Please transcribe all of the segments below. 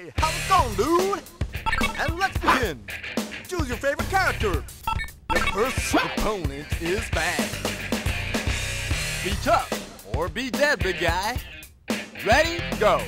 Hey, how's it going, dude? And let's begin. Choose your favorite character. Your first opponent is bad. Be tough or be dead, big guy. Ready? Go.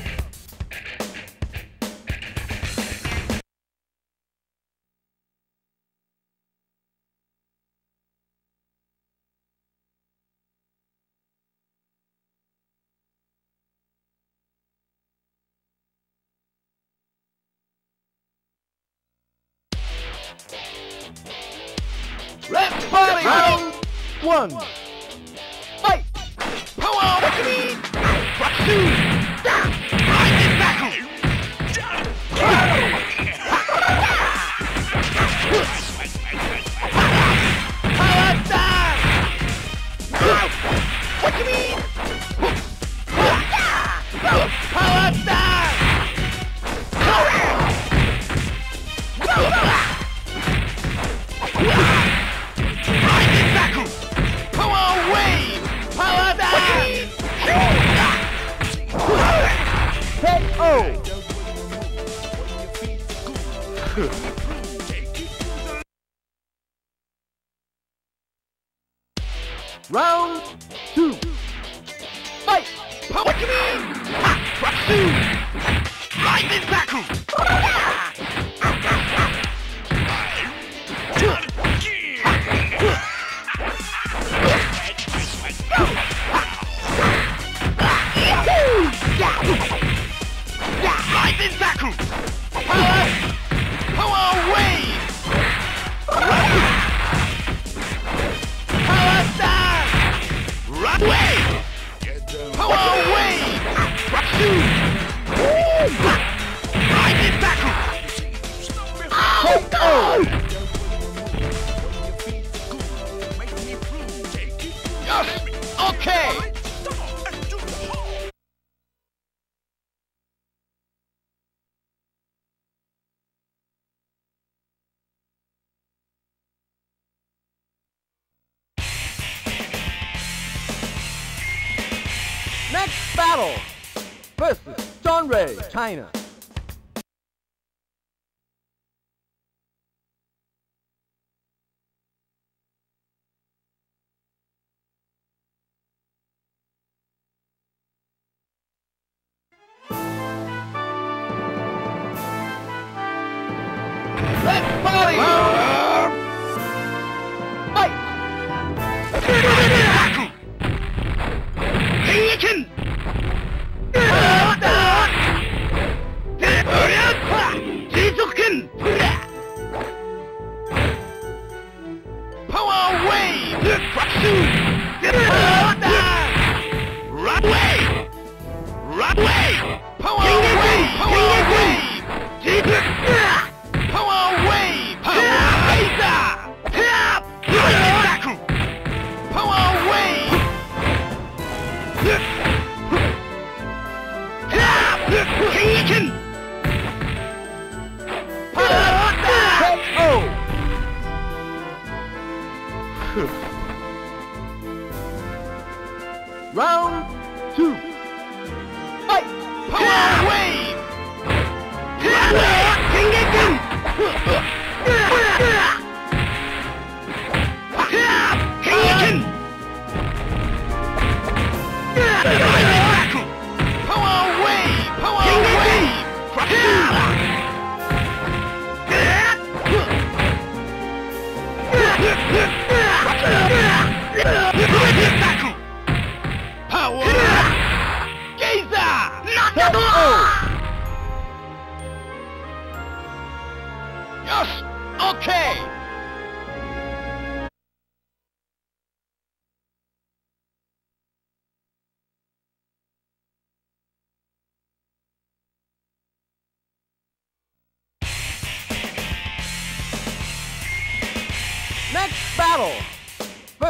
Let's party! Round one. Fight! Power Wakami! Raksu! Rising Baku! Power Dance! Wakami! Power Round two. Fight! Power! Raksu! Rising Baku! Rising Baku! Raksu! China.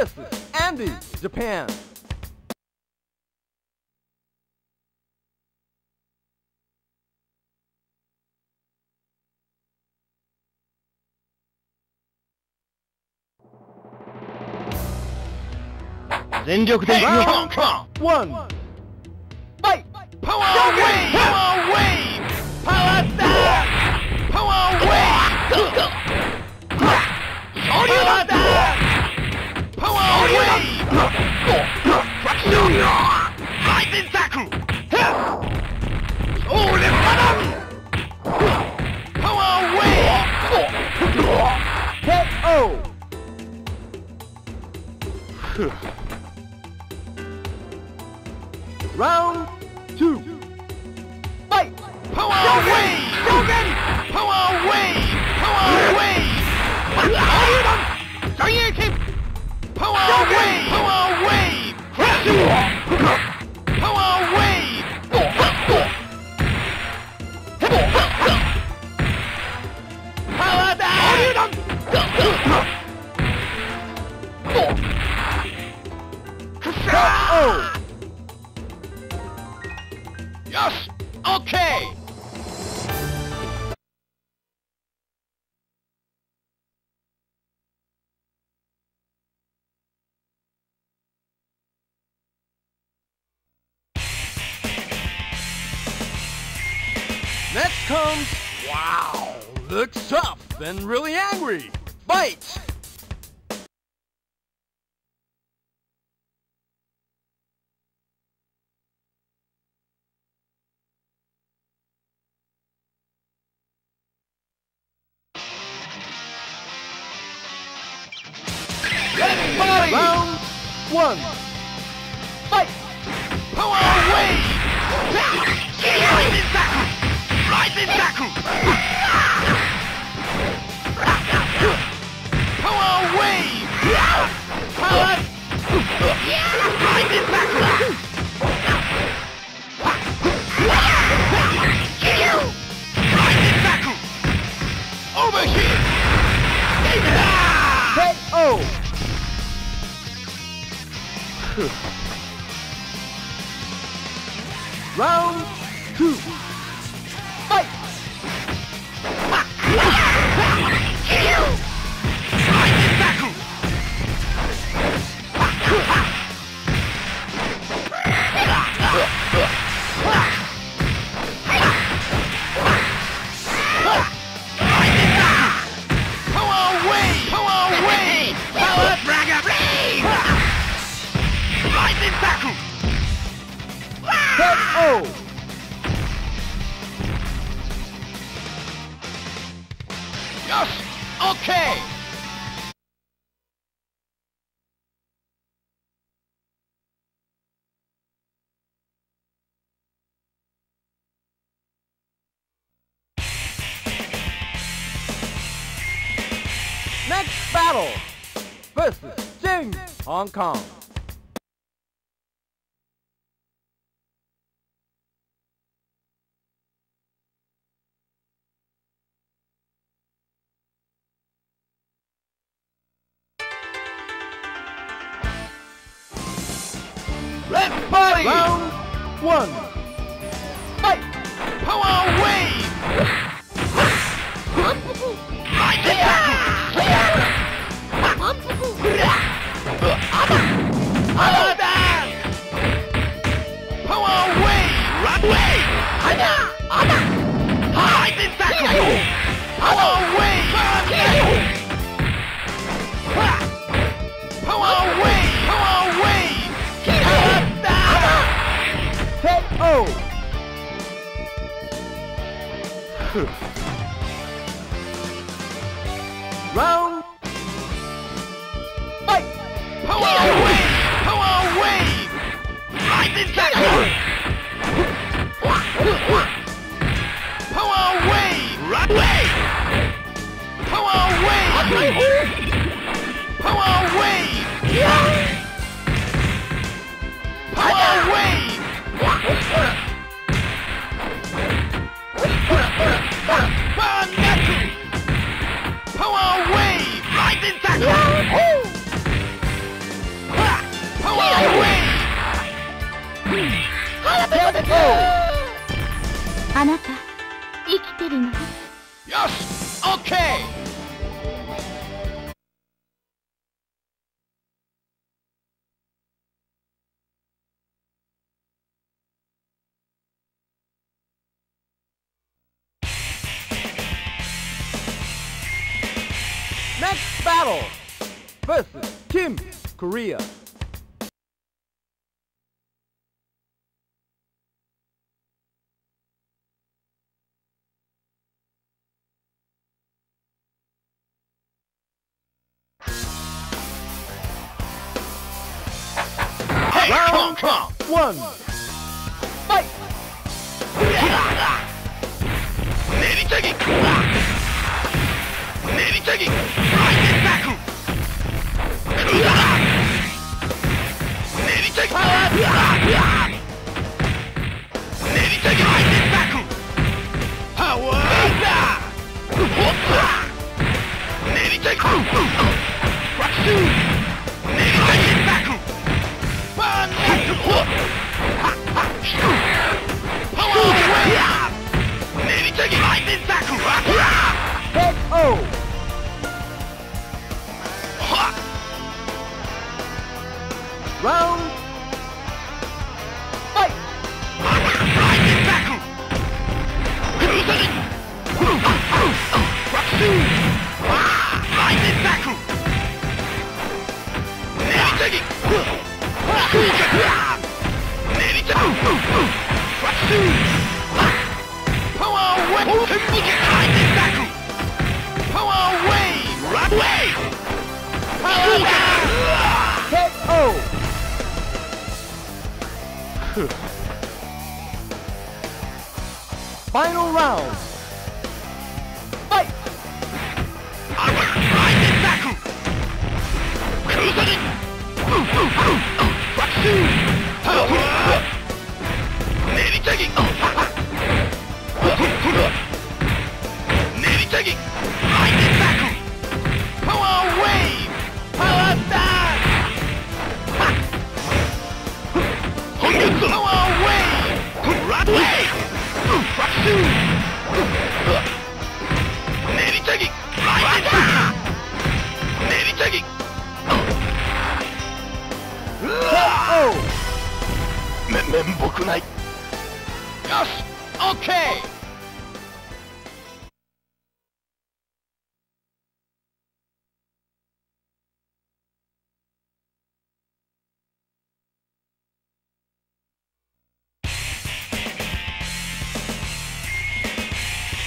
Versus Andy, Japan. One. Fight! Power Wave! Power Wave! Power Rising Oh, Okay! Next comes, wow, looks tough and really angry. Fight! Fight! Power wave! Rising Zaku! Rising Zaku! Power wave! Power! Rising Zaku! Rising Zaku! Over here! KO! Round battle versus Jing Hong Kong. Round. Fight! Power wave! Power wave! Rising Zaku! あなた生きてるの？よしオッケー Next battle versus Team Korea. Round come come one. Fight! Mike. final round.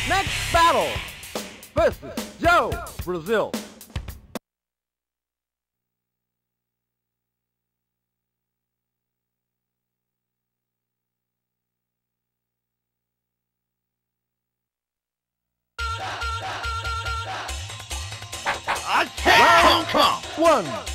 Next battle versus Joe Brazil. I can't Round come. One.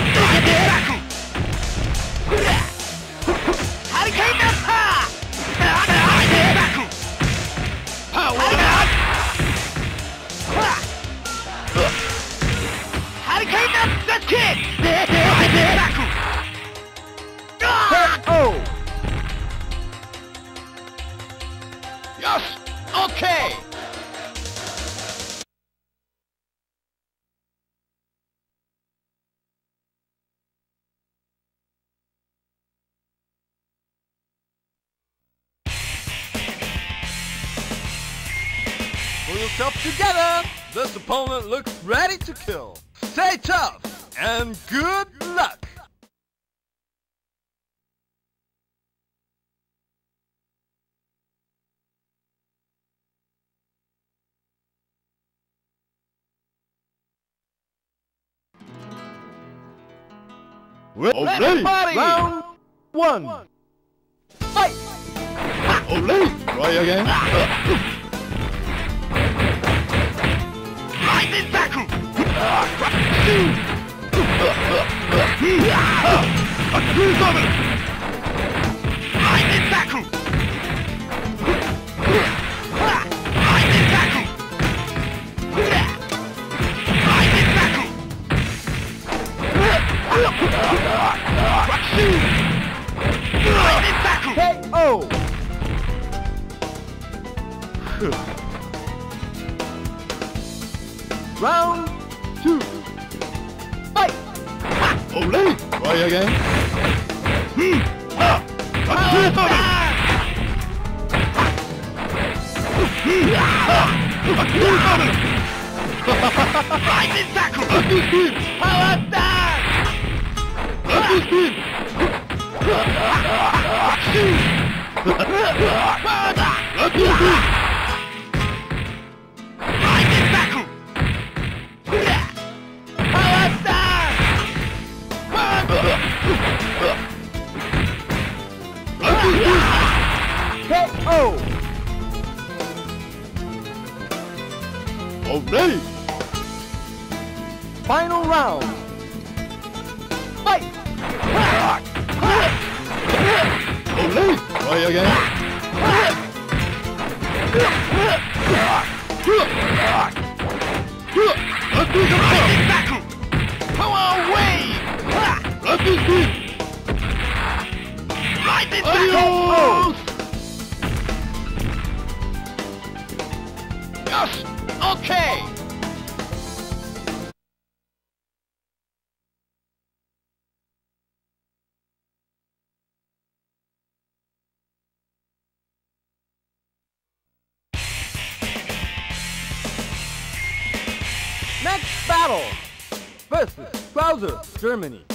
together. This opponent looks ready to kill. Stay tough and good luck! Ready! Round one! Fight! Ole! Try again. Lightning Baku! I'm oh. Round Ole! Try again. Hmm. Ah! Lightning tackle! Power Lightning KO! Ole! Final round. Fight! Ole! Try again. Lightning tackle! Power wave! Lightning tackle! Yes! Okay! Next battle versus Krauser, Germany.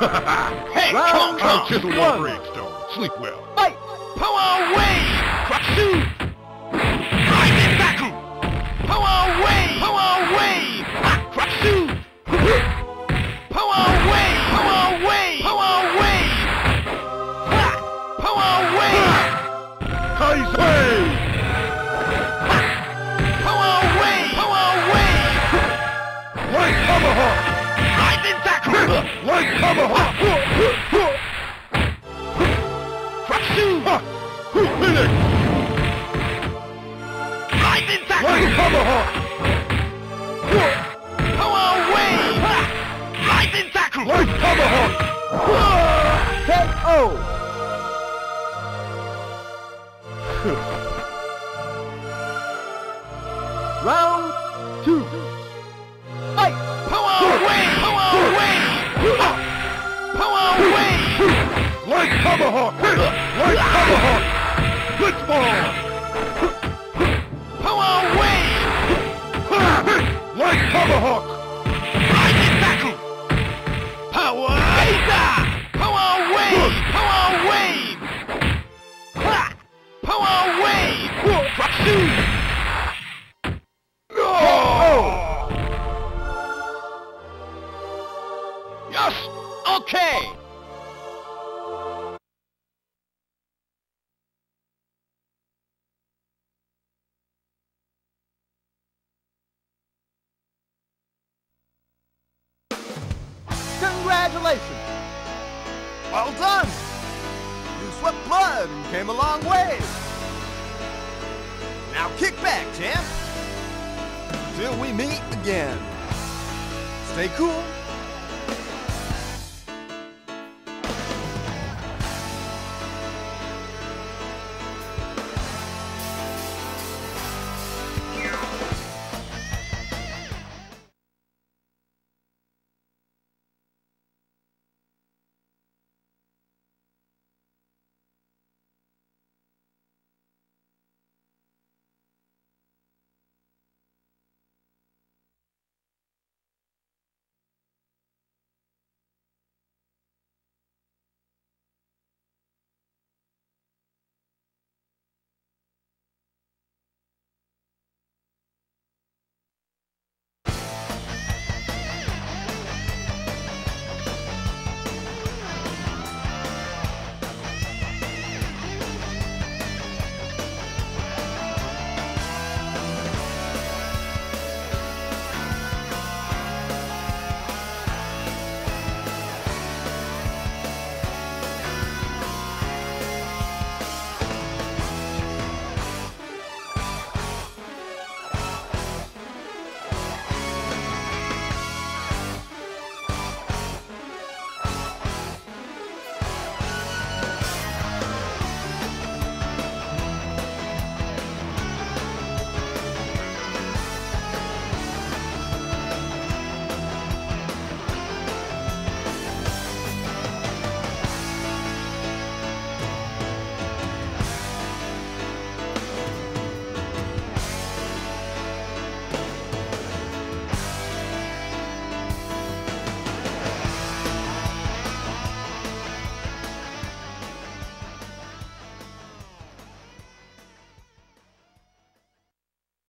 Hey, Round come on, one. chisel your gravestone. Sleep well. Now kick back, champ. Till we meet again. Stay cool